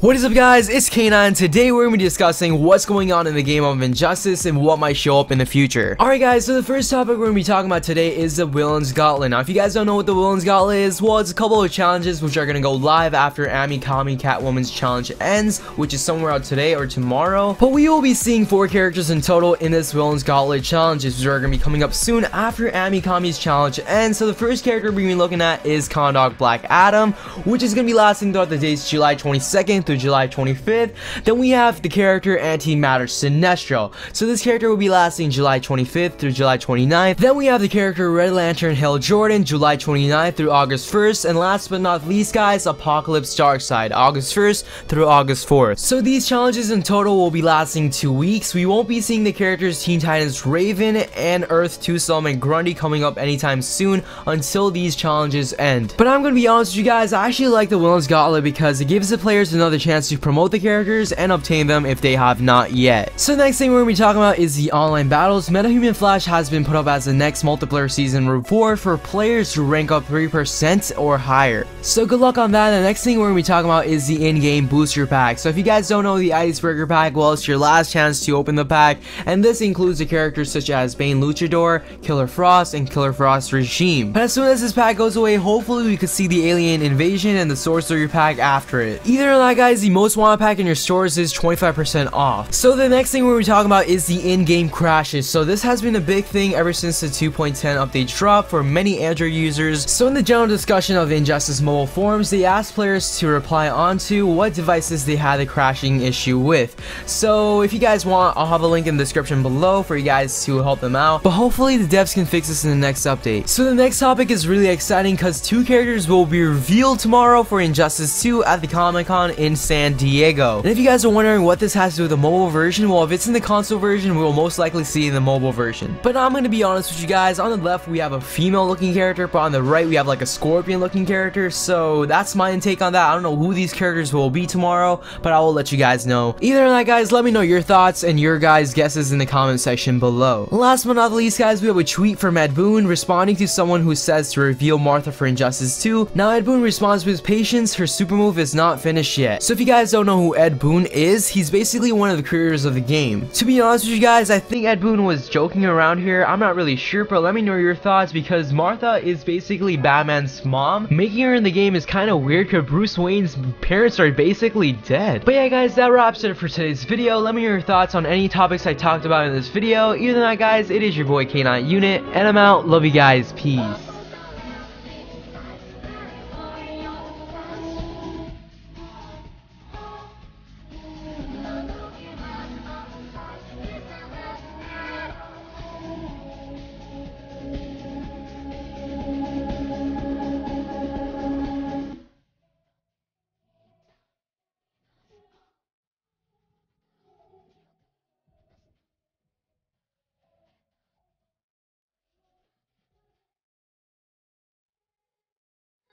What is up guys, it's K9. Today we're going to be discussing what's going on in the game of Injustice and what might show up in the future. Alright guys, so the first topic we're going to be talking about today is the Villain's Gauntlet. Now if you guys don't know what the Villain's Gauntlet is, well it's a couple of challenges which are going to go live after Ame-Comi Catwoman's challenge ends, which is somewhere out today or tomorrow. But we will be seeing four characters in total in this Villain's Gauntlet challenges, which are going to be coming up soon after Ame-Comi's challenge ends. So the first character we're going to be looking at is Kahndaq Black Adam, which is going to be lasting throughout the days July 22nd through July 25th. Then we have the character Antimatter Sinestro. So this character will be lasting July 25th through July 29th. Then we have the character Red Lantern Hal Jordan, July 29th through August 1st. And last but not least, guys, Apocalypse Darkseid, August 1st through August 4th. So these challenges in total will be lasting two weeks. We won't be seeing the characters Teen Titans Raven and Earth 2 Solomon Grundy coming up anytime soon until these challenges end. But I'm to be honest with you guys, I actually like the Villain's Gauntlet because it gives the players another chance to promote the characters and obtain them if they have not yet. So next thing we're going to be talking about is the online battles. MetaHuman Flash has been put up as the next multiplayer season reward for players to rank up 3% or higher. So good luck on that. The next thing we're going to be talking about is the in-game booster pack. So if you guys don't know the Icebreaker pack, well it's your last chance to open the pack and this includes the characters such as Bane Luchador, Killer Frost, and Killer Frost Regime. But as soon as this pack goes away, hopefully we could see the Alien Invasion and the Sorcery pack after it. Either of that the most wanted pack in your stores is 25% off. So the next thing we're talking about is the in-game crashes. So this has been a big thing ever since the 2.10 update drop for many Android users. So in the general discussion of Injustice mobile forums, they asked players to reply onto what devices they had the crashing issue with. So if you guys want, I'll have a link in the description below for you guys to help them out. But hopefully the devs can fix this in the next update. So the next topic is really exciting because two characters will be revealed tomorrow for Injustice 2 at the Comic Con in San Diego. And if you guys are wondering what this has to do with the mobile version, well, if it's in the console version, we will most likely see in the mobile version. But I'm to be honest with you guys, on the left, we have a female looking character, but on the right, we have like a scorpion looking character. So that's my intake on that. I don't know who these characters will be tomorrow, but I will let you guys know. Either that, guys, let me know your thoughts and your guys' guesses in the comment section below. Last but not least, guys, we have a tweet from Ed Boon responding to someone who says to reveal Martha for Injustice 2. Now, Ed Boon responds with patience, her super move is not finished yet. So if you guys don't know who Ed Boon is, he's basically one of the creators of the game. To be honest with you guys, I think Ed Boon was joking around here. I'm not really sure, but let me know your thoughts because Martha is basically Batman's mom. Making her in the game is kind of weird because Bruce Wayne's parents are basically dead. But yeah, guys, that wraps it for today's video. Let me know your thoughts on any topics I talked about in this video. Either that, guys, it is your boy K9 Unit, and I'm out. Love you guys. Peace.